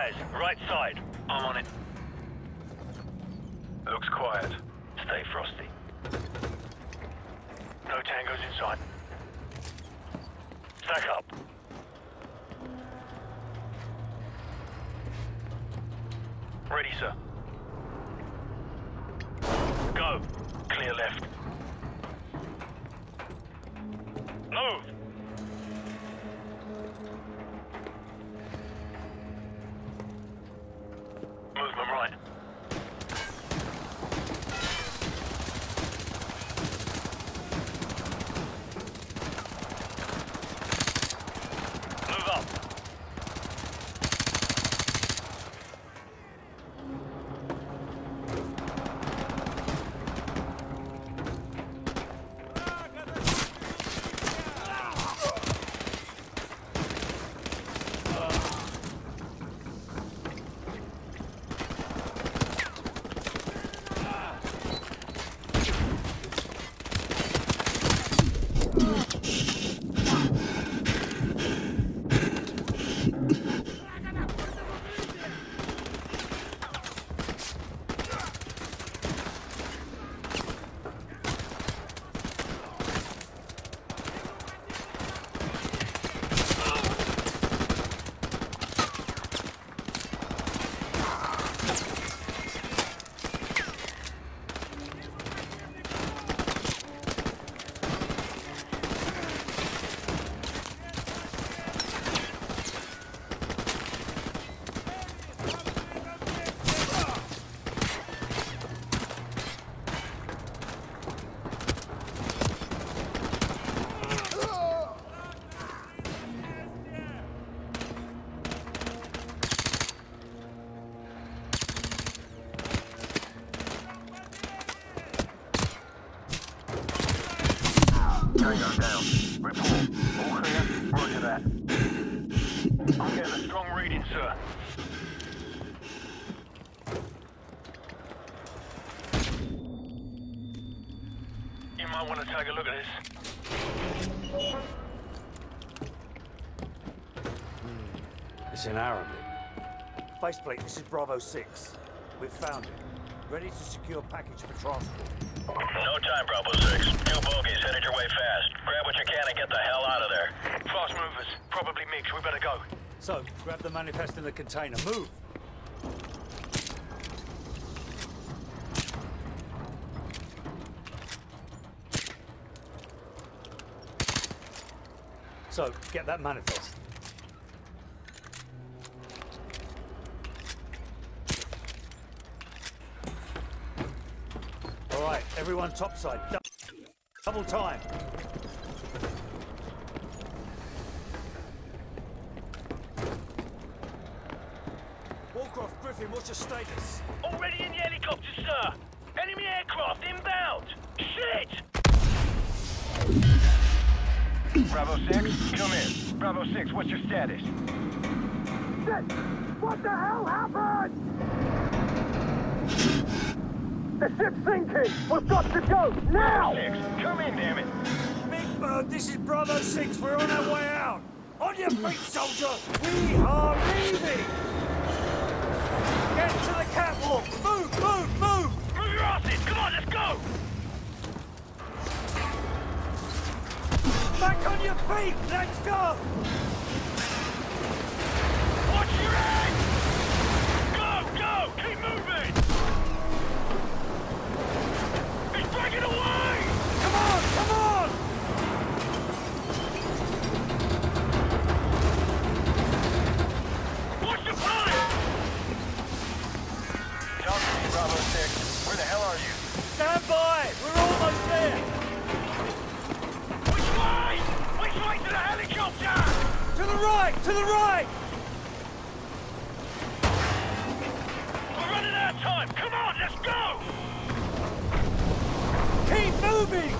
Gaz, right side. I'm on it. Looks quiet. Stay frosty. No tangos inside. Stack up. Ready, sir. Go. Clear left. Might want to take a look at this. Hmm. It's in Arabic. Baseplate, this is Bravo 6. We've found it. Ready to secure package for transport. No time, Bravo 6. Two bogies headed your way fast. Grab what you can and get the hell out of there. Fast movers. Probably MiGs. We better go. So, grab the manifest in the container. Move! So, get that manifest. All right, everyone topside. Dou- Double time. Wallcroft, Griffin, what's your status? Already in the helicopter, sir. Enemy aircraft inbound. Shit! Bravo 6, come in. Bravo 6, what's your status? What the hell happened? The ship's sinking! We've got to go, now! 6, come in, damn it. Big Bird, this is Bravo 6. We're on our way out. On your feet, soldier. We are leaving. Get to the catwalk. Move, move, move. Move your asses! Come on, let's go! Back on your feet. Let's go. To the right. We're running out of time! Come on, let's go! Keep moving.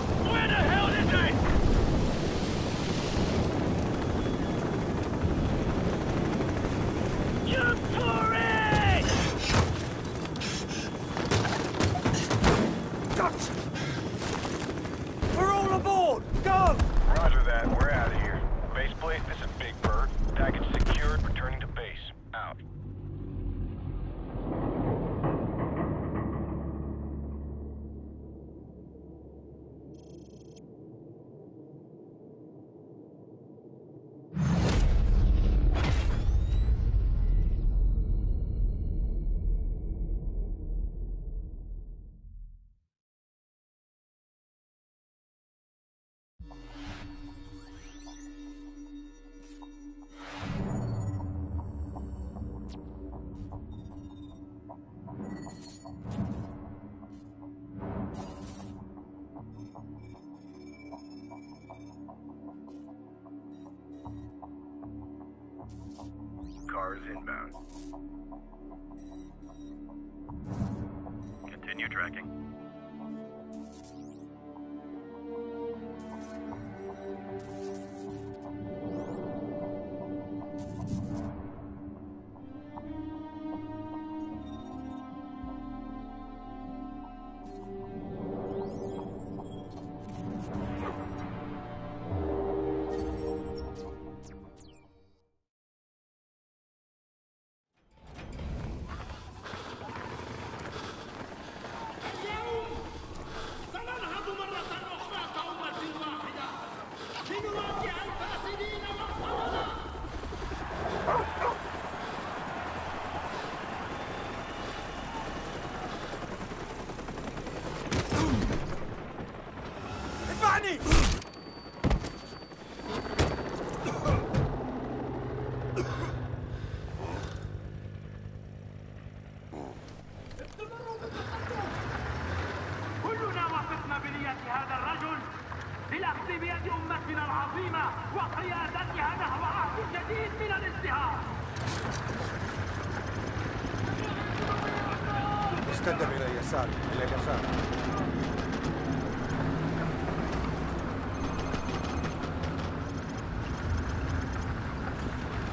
Towers inbound. Continue tracking. اتبعني كلنا وثقنا بنية هذا الرجل للأخذ بيد أمتنا العظيمة وقيادتها نحو عهد جديد من الازدهار. استدر إلى اليسار إلى اليسار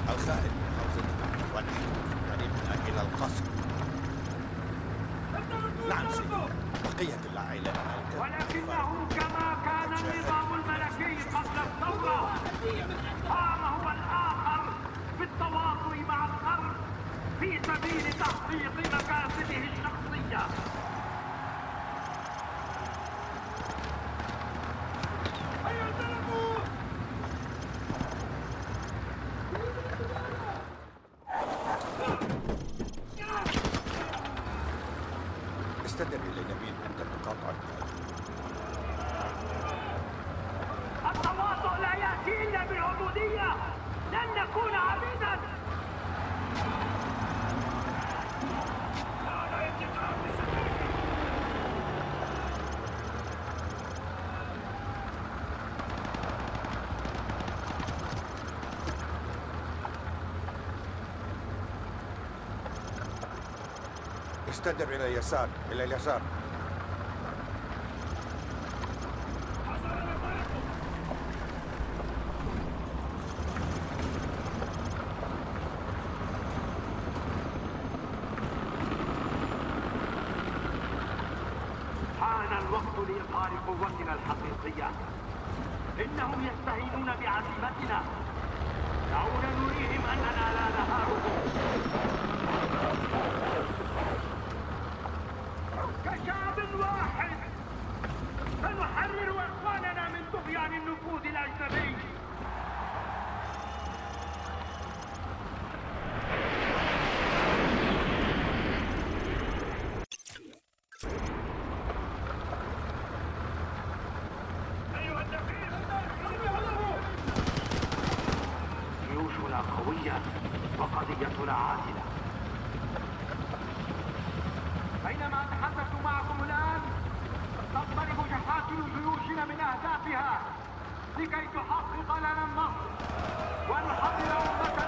الخائن من طريقنا إلى القصر. نعم سيدي. بقية العائلة المالكة ولكنه كما كان النظام الملكي قبل الثورة. قام هو الآخر بالتواطؤ مع الغرب في سبيل تحقيق مكاسبه استدر إلى اليسار إلى اليسار. حان الوقت لإظهار قوتنا الحقيقية. إنهم يستهينون بعزيمتنا. دعونا نريهم أننا لا نهارهم. قضية وقضيتنا عادلة بينما أتحدث معكم الآن تضطرب شحاتل جيوشنا من أهدافها لكي تحقق لنا النصر ونحرر أمتنا